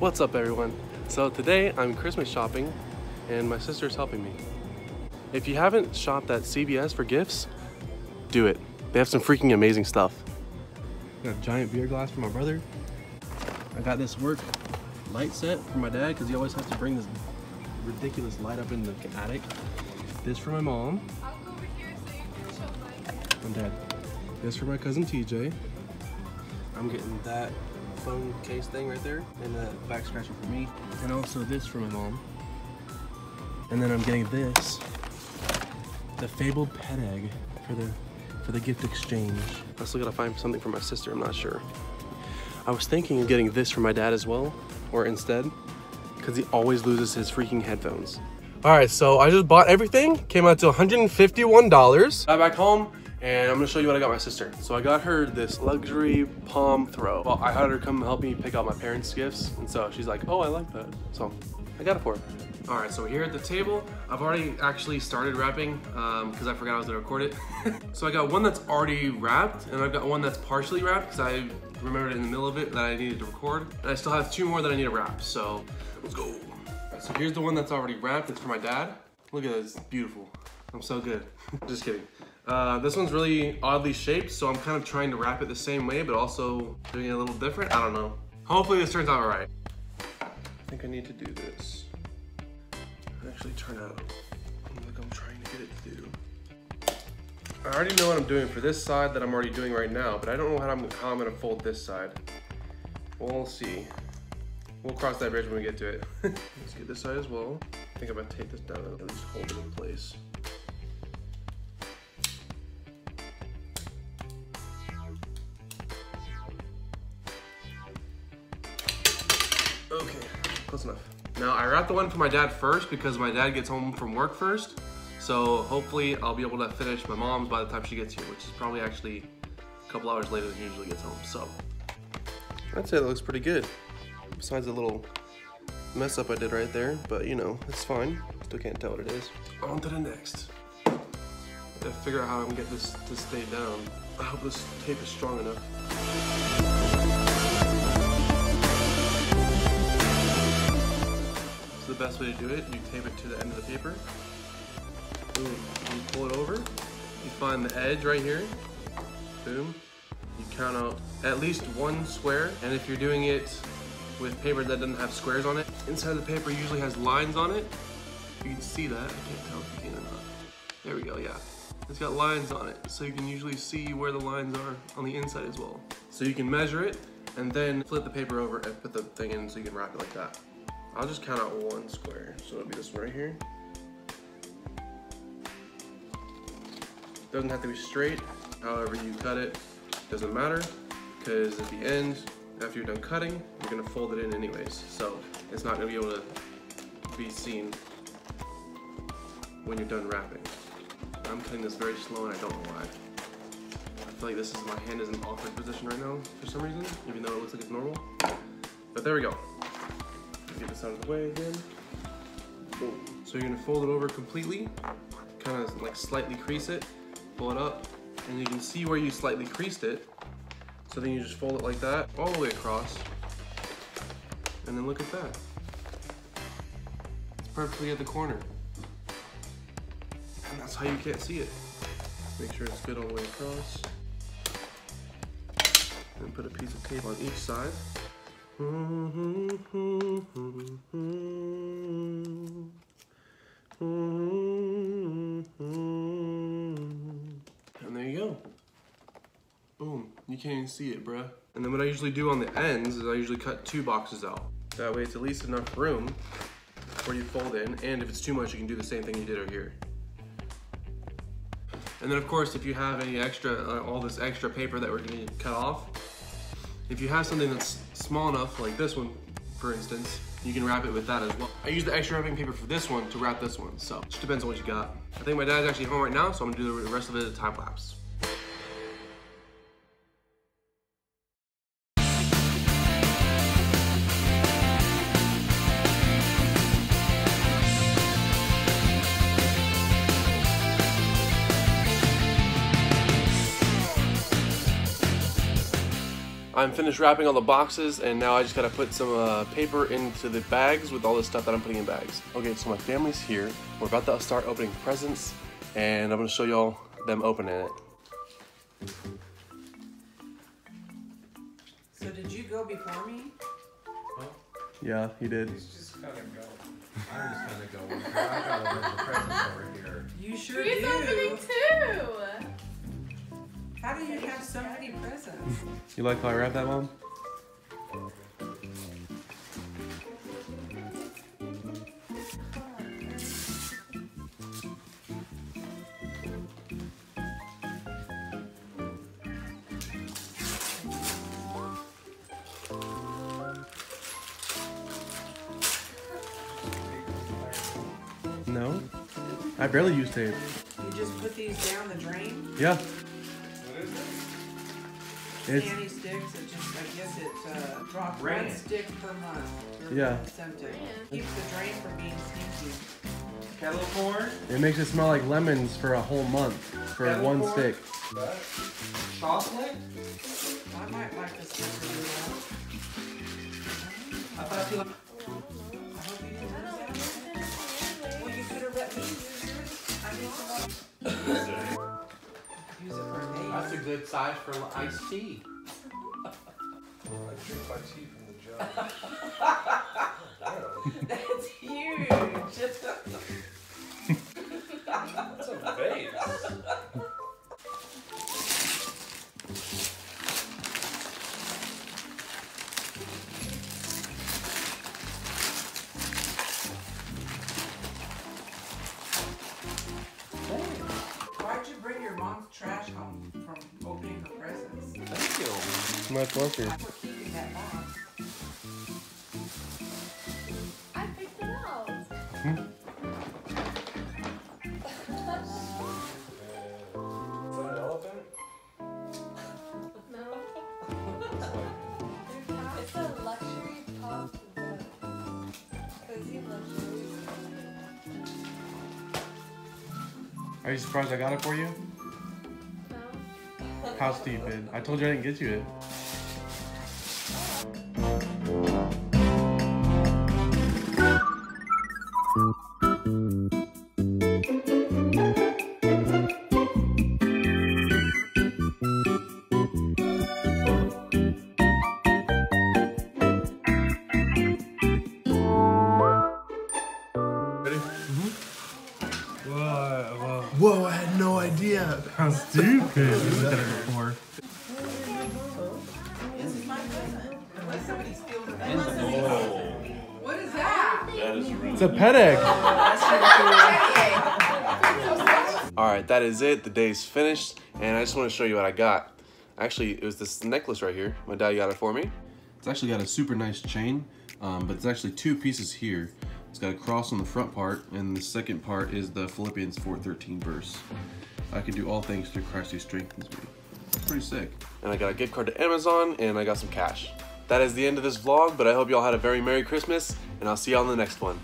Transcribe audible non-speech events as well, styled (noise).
What's up everyone? So today I'm Christmas shopping and my sister's helping me. If you haven't shopped at CVS for gifts, do it. They have some freaking amazing stuff. Got a giant beer glass for my brother. I got this work light set for my dad because he always has to bring this ridiculous light up in the attic. This for my mom. And dad. This for my cousin TJ. I'm getting that phone case thing right there and a back scratcher for me. And also this for my mom. And then I'm getting this, the fabled pet egg for the for the gift exchange. I still gotta find something for my sister, I'm not sure. I was thinking of getting this for my dad as well, or instead, because he always loses his freaking headphones. All right, so I just bought everything, came out to $151. Got back home, and I'm gonna show you what I got my sister. So I got her this luxury palm throw. Well, I had her come help me pick out my parents' gifts, and so she's like, oh, I like that. So I got it for her. All right, so here at the table, I've already actually started wrapping because um, I forgot I was gonna record it. (laughs) so I got one that's already wrapped, and I've got one that's partially wrapped because I remembered in the middle of it that I needed to record. And I still have two more that I need to wrap, so let's go. Right, so here's the one that's already wrapped, it's for my dad. Look at this, beautiful. I'm so good. (laughs) Just kidding. Uh, this one's really oddly shaped, so I'm kind of trying to wrap it the same way, but also doing it a little different. I don't know. Hopefully this turns out right. I think I need to do this actually turn out like I'm trying to get it do. I already know what I'm doing for this side that I'm already doing right now, but I don't know how I'm, how I'm gonna fold this side. We'll see. We'll cross that bridge when we get to it. (laughs) Let's get this side as well. I think I'm gonna take this down and at least hold it in place. Okay, close enough. Now I wrapped the one for my dad first because my dad gets home from work first. So hopefully I'll be able to finish my mom's by the time she gets here, which is probably actually a couple hours later than he usually gets home. So I'd say that looks pretty good. Besides a little mess up I did right there, but you know, it's fine. Still can't tell what it is. On to the next. I gotta figure out how I'm gonna get this to stay down. I hope this tape is strong enough. Best way to do it. You tape it to the end of the paper. Boom. You pull it over. You find the edge right here. Boom. You count out at least one square. And if you're doing it with paper that doesn't have squares on it, inside the paper usually has lines on it. You can see that. I can't tell if you can or not. There we go, yeah. It's got lines on it, so you can usually see where the lines are on the inside as well. So you can measure it, and then flip the paper over and put the thing in so you can wrap it like that. I'll just count out one square. So it'll be this one right here. Doesn't have to be straight. However you cut it, doesn't matter. Because at the end, after you're done cutting, you're gonna fold it in anyways. So it's not gonna be able to be seen when you're done wrapping. I'm cutting this very slow and I don't know why. I feel like this is, my hand is in awkward position right now for some reason, even though it looks like it's normal. But there we go get this out of the way again. Boom. So you're gonna fold it over completely, kind of like slightly crease it, pull it up, and you can see where you slightly creased it. So then you just fold it like that, all the way across. And then look at that. It's perfectly at the corner. And that's how you can't see it. Make sure it's good all the way across. And put a piece of tape on each side. And there you go. Boom. You can't even see it, bruh. And then what I usually do on the ends is I usually cut two boxes out. That way it's at least enough room where you fold in, and if it's too much, you can do the same thing you did over here. And then of course, if you have any extra, uh, all this extra paper that we're gonna cut off, if you have something that's small enough, like this one, for instance, you can wrap it with that as well. I use the extra wrapping paper for this one to wrap this one, so it just depends on what you got. I think my dad's actually home right now, so I'm gonna do the rest of it at time lapse. I'm finished wrapping all the boxes and now I just gotta put some uh, paper into the bags with all the stuff that I'm putting in bags. Okay, so my family's here. We're about to start opening presents and I'm gonna show y'all them opening it. So did you go before me? Yeah, he did. He's just gotta go. I'm just gonna go. I got a bunch of presents over here. You sure He's opening too. How do you have so many presents? You like how I wrap that, Mom? No, I barely use tape. You just put these down the drain? Yeah, What is it? It's Candy sticks, it just, I guess it, uh, drops Rain. one stick per month. Yeah. Septic. Keeps the drain from being stinky. Kettle corn? it makes it smell like lemons for a whole month for Kettle one corn? stick. What? Chocolate? I might like the stick for you. I thought you liked I hope you didn't. Well, you could have let me use yours. I need (laughs) That's a good size for iced tea. I drink my tea from the jar. (laughs) That's huge. (laughs) That's a vase. Cozy luxury. Are you surprised I got it for you? No. How stupid. I told you I didn't get you it. Ready? Mm-hmm. Whoa, Whoa, I had no idea. How stupid. We've done it before. It's a pet egg. All right, that is it. The day's finished, and I just want to show you what I got. Actually, it was this necklace right here. My dad got it for me. It's actually got a super nice chain, um, but it's actually two pieces here. It's got a cross on the front part, and the second part is the Philippians 4:13 verse. I can do all things through Christ who strengthens me. It's pretty sick. And I got a gift card to Amazon, and I got some cash. That is the end of this vlog, but I hope y'all had a very Merry Christmas, and I'll see y'all in the next one.